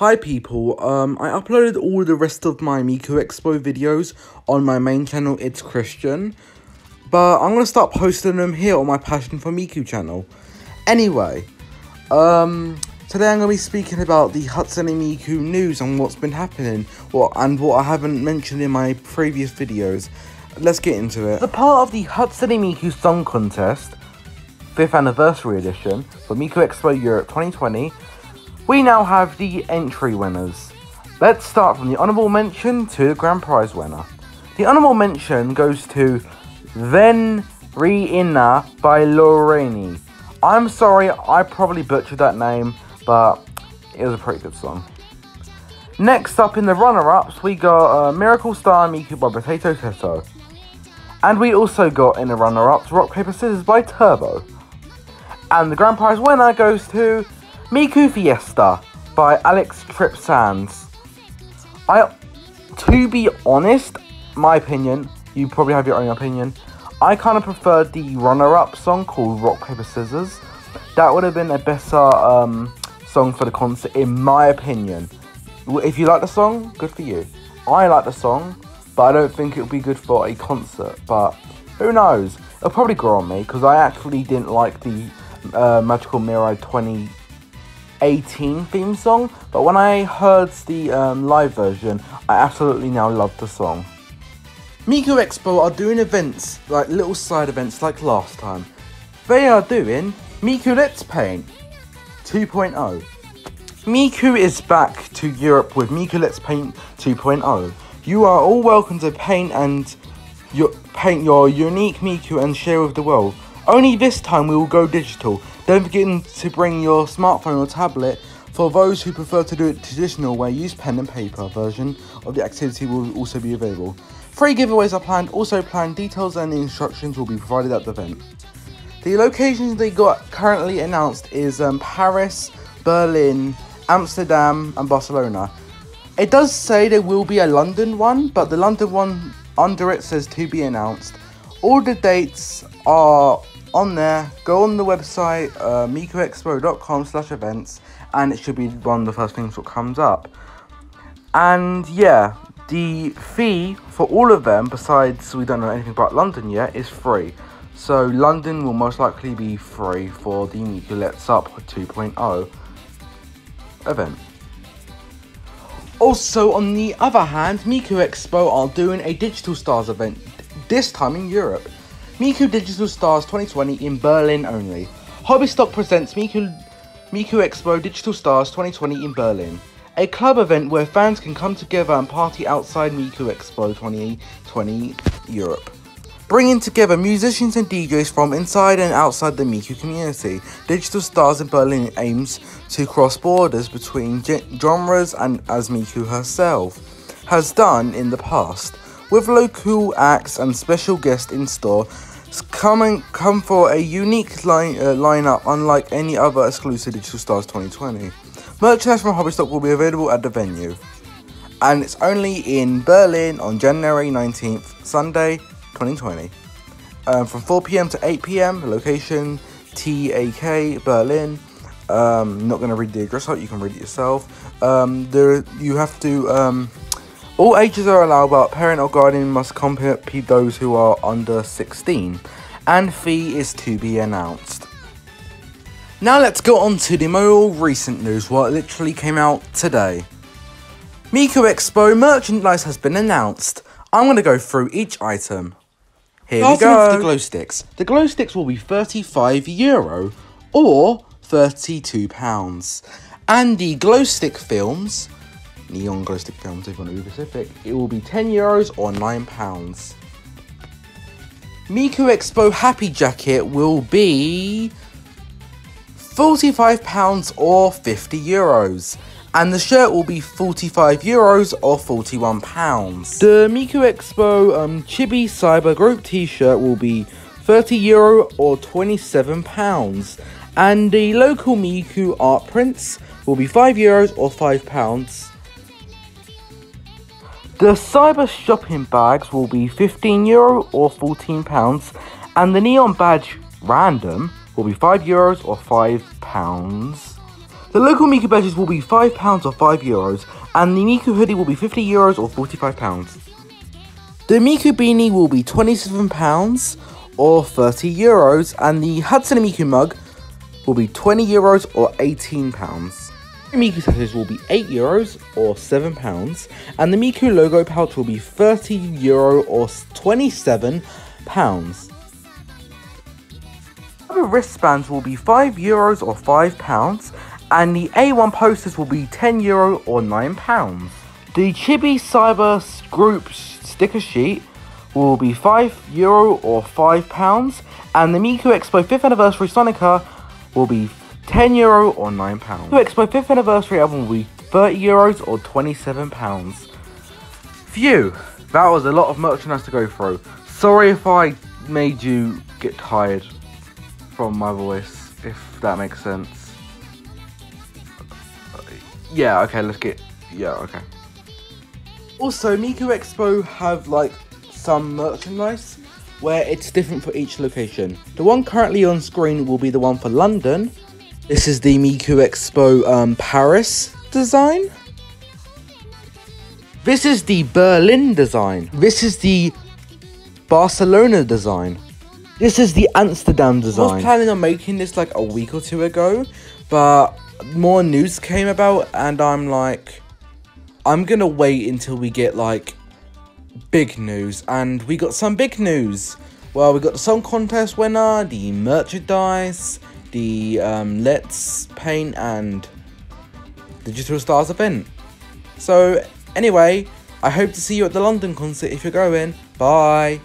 Hi people, um, I uploaded all the rest of my Miku Expo videos on my main channel, It's Christian. But I'm going to start posting them here on my Passion for Miku channel. Anyway, um, today I'm going to be speaking about the Hatsune Miku news and what's been happening, what and what I haven't mentioned in my previous videos. Let's get into it. The part of the Hatsune Miku Song Contest, 5th Anniversary Edition, for Miku Expo Europe 2020, we now have the entry winners. Let's start from the honourable mention to the grand prize winner. The honourable mention goes to Then Reina by Lorraine. I'm sorry, I probably butchered that name, but it was a pretty good song. Next up in the runner-ups, we got uh, Miracle Star Miku by Potato Teto. And we also got in the runner-ups Rock Paper Scissors by Turbo. And the grand prize winner goes to Miku Fiesta by Alex Trip Sands. I, to be honest, my opinion, you probably have your own opinion. I kind of preferred the runner-up song called Rock Paper Scissors. That would have been a better um, song for the concert, in my opinion. If you like the song, good for you. I like the song, but I don't think it would be good for a concert. But who knows? It'll probably grow on me because I actually didn't like the uh, Magical Mirai 20 18 theme song, but when I heard the um, live version, I absolutely now love the song. Miku Expo are doing events, like little side events like last time. They are doing Miku Let's Paint 2.0. Miku is back to Europe with Miku Let's Paint 2.0. You are all welcome to paint and your, paint your unique Miku and share with the world. Only this time we will go digital don't forget to bring your smartphone or tablet. For those who prefer to do it traditional way, use pen and paper version of the activity will also be available. Free giveaways are planned, also planned details and instructions will be provided at the event. The locations they got currently announced is um, Paris, Berlin, Amsterdam and Barcelona. It does say there will be a London one, but the London one under it says to be announced. All the dates are on there, go on the website, uh, mikuexpo.com slash events, and it should be one of the first things that comes up. And yeah, the fee for all of them, besides we don't know anything about London yet, is free. So London will most likely be free for the Miku Let's Up 2.0 event. Also, on the other hand, Miku Expo are doing a Digital Stars event, this time in Europe. Miku Digital Stars 2020 in Berlin only. Hobbystock presents Miku, Miku Expo Digital Stars 2020 in Berlin. A club event where fans can come together and party outside Miku Expo 2020 Europe. Bringing together musicians and DJs from inside and outside the Miku community, Digital Stars in Berlin aims to cross borders between genres and as Miku herself has done in the past. With local acts and special guests in store, Come and come for a unique line uh, lineup unlike any other exclusive Digital Stars 2020. Merchandise from Hobbystock will be available at the venue. And it's only in Berlin on January 19th, Sunday 2020. Um, from 4pm to 8pm, location TAK Berlin. Um, not going to read the address out, you can read it yourself. Um, there, you have to um, all ages are allowed, but parent or guardian must accompany those who are under 16, and fee is to be announced. Now let's go on to the more recent news, what literally came out today. Miku Expo merchandise has been announced. I'm going to go through each item. Here Starting we go. With the glow sticks. The glow sticks will be 35 euro or 32 pounds. And the glow stick films neon glow stick you want to be specific, it will be 10 euros or 9 pounds. Miku Expo Happy Jacket will be 45 pounds or 50 euros. And the shirt will be 45 euros or 41 pounds. The Miku Expo um, Chibi Cyber Group t-shirt will be 30 euro or 27 pounds. And the local Miku art prints will be 5 euros or 5 pounds. The cyber shopping bags will be 15 euro or 14 pounds, and the neon badge random will be 5 euros or 5 pounds. The local Miku badges will be £5 or 5 euros, and the Miku hoodie will be 50 euros or 45 pounds. The Miku beanie will be 27 pounds or 30 euros, and the Hatsune Miku mug will be 20 euros or 18 pounds. The Miku sashes will be 8 euros or 7 pounds, and the Miku logo pouch will be 30 euro or 27 pounds. The wristbands will be 5 euros or 5 pounds, and the A1 posters will be 10 euro or 9 pounds. The Chibi Cyber Group sticker sheet will be 5 euro or 5 pounds, and the Miku Expo 5th anniversary Sonocard will be 10 euro or 9 pounds. The Expo 5th anniversary album will be 30 euros or 27 pounds. Phew, that was a lot of merchandise to go through. Sorry if I made you get tired from my voice, if that makes sense yeah, okay, let's get, yeah, okay. Also, Miku Expo have like some merchandise where it's different for each location. The one currently on screen will be the one for London. This is the Miku Expo um, Paris design. This is the Berlin design. This is the Barcelona design. This is the Amsterdam design. I was planning on making this like a week or two ago, but more news came about, and I'm like, I'm gonna wait until we get like big news, and we got some big news. Well, we got the song contest winner, the merchandise, the um, Let's Paint and Digital Stars event. So, anyway, I hope to see you at the London concert if you're going. Bye.